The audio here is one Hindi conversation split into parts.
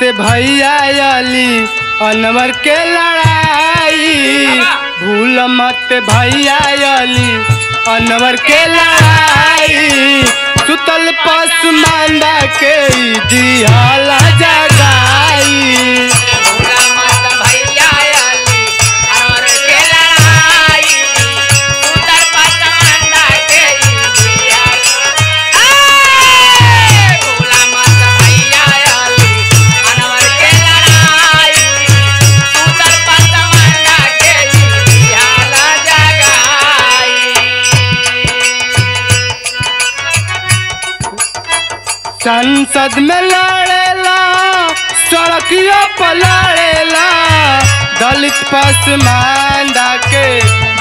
मत भैया अली, अनवर के लड़ाई। भूल मत भैया अली, अनवर के लड़ाई। सुतल पशु मांदा के दिहाला जगाई। संसद में लड़ेला सड़कियों पर दलित पसमानदा के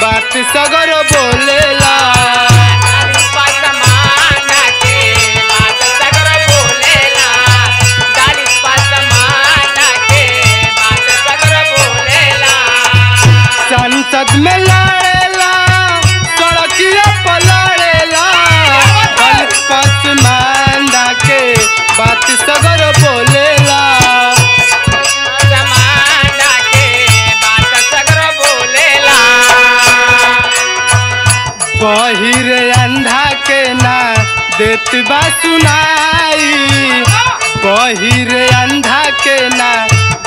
बात सगर बोलेला। बा सुनाई। बहिर अंधा के ना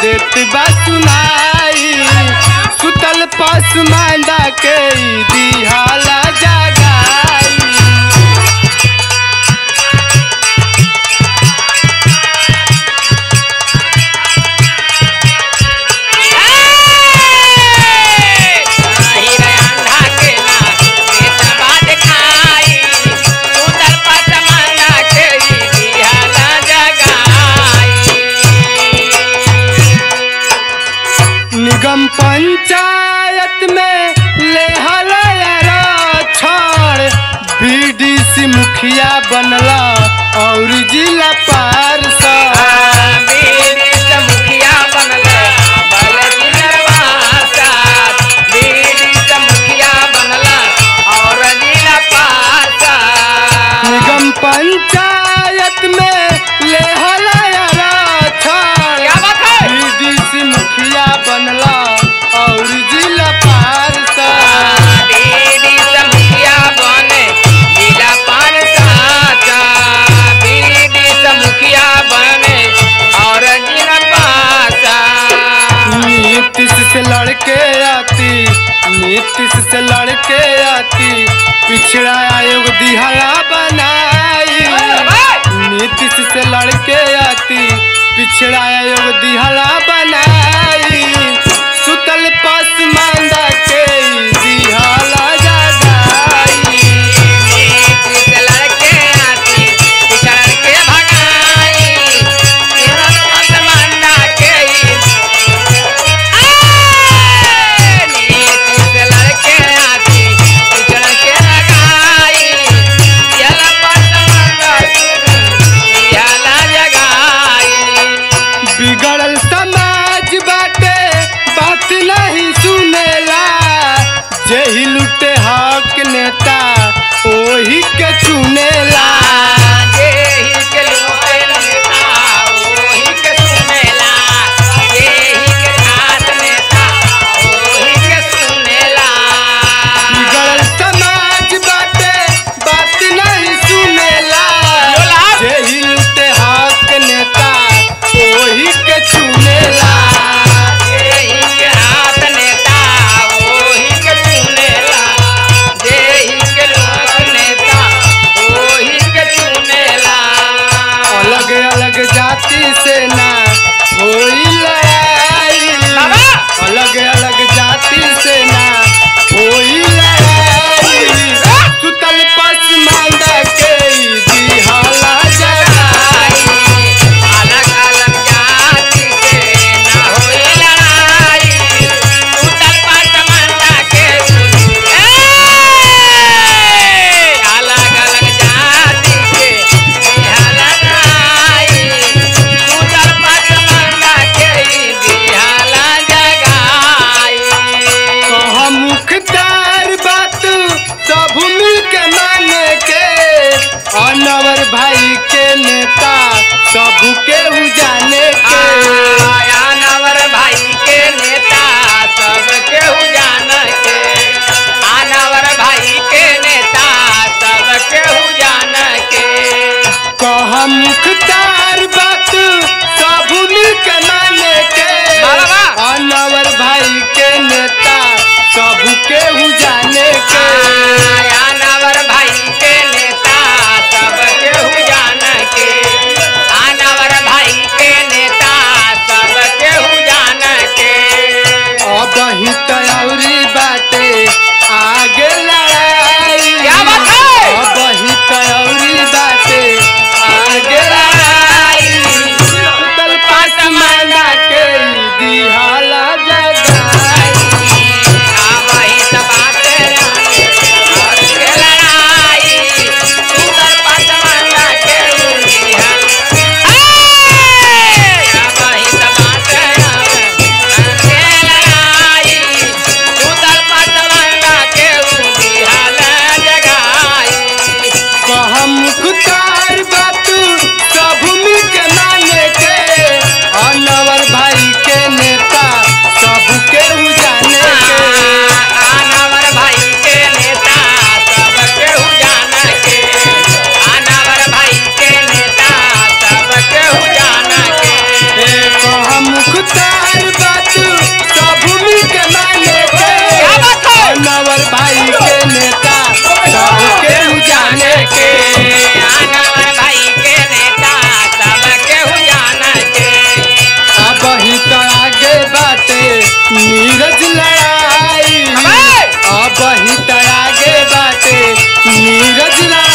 देत बा सुनाई। सुतल पसमानदा के दिहाला जगाई। बनला और जिला पार्षद से लड़के आती, नीतीश से लड़के आती, पिछड़ा आयोग दिहरा बनाई। नीतीश से लड़के आती, पिछड़ा आयोग दिहाड़ा बनाई। जेही हक नेता ओही के चुनेला। नवर भाई के नेता सबके जाने के। नवर भाई के नेता सबके जाने के। अब ही तो आगे बाटे नीरज लड़ाई। अब! ही तो आगे बाटे नीरज लड़ाई।